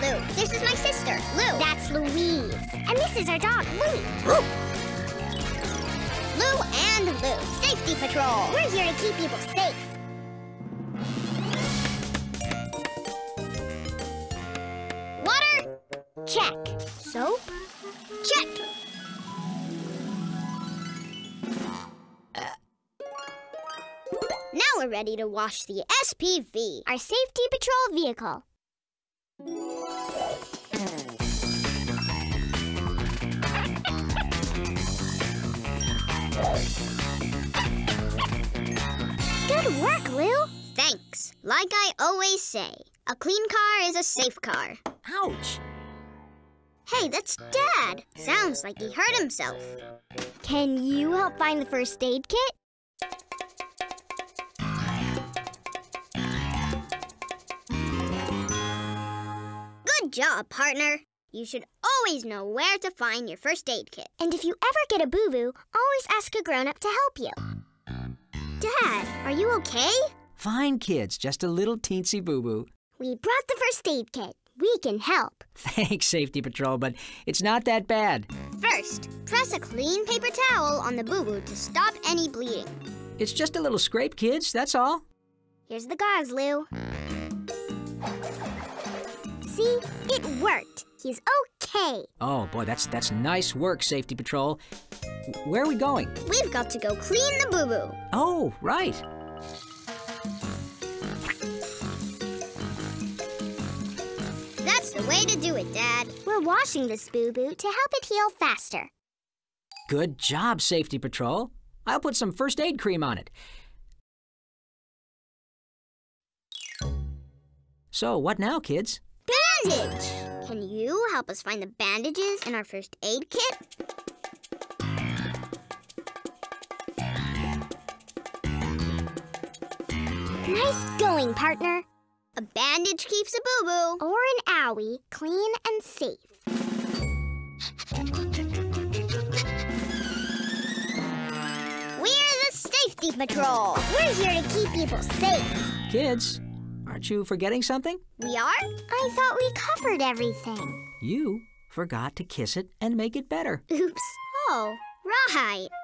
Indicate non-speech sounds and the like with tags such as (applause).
Lou. This is my sister, Lou. That's Louise. And this is our dog, Louie. Lou and Lou. Safety Patrol. We're here to keep people safe. Water? Check. Soap? Check. Now we're ready to wash the SPV. Our safety patrol vehicle. Good work, Lou. Thanks. Like I always say, a clean car is a safe car. Ouch! Hey, that's Dad. Sounds like he hurt himself. Can you help find the first aid kit? Good job, partner. You should always know where to find your first aid kit. And if you ever get a boo-boo, always ask a grown-up to help you. Dad, are you okay? Fine, kids. Just a little teensy boo boo. We brought the first aid kit. We can help. (laughs) Thanks, Safety Patrol, but it's not that bad. First, press a clean paper towel on the boo-boo to stop any bleeding. It's just a little scrape, kids. That's all. Here's the gauze, Lou. See? It worked. He's okay. Oh boy, that's that's nice work, Safety Patrol. Where are we going? We've got to go clean the boo-boo. Oh, right. That's the way to do it, Dad. We're washing this boo-boo to help it heal faster. Good job, Safety Patrol. I'll put some first aid cream on it. So, what now, kids? Bandage! Can you help us find the bandages in our first aid kit? Nice going, partner. A bandage keeps a boo-boo. Or an owie, clean and safe. We're the Safety Patrol. We're here to keep people safe. Kids, aren't you forgetting something? We are? I thought we covered everything. You forgot to kiss it and make it better. Oops. Oh, right. Mwah.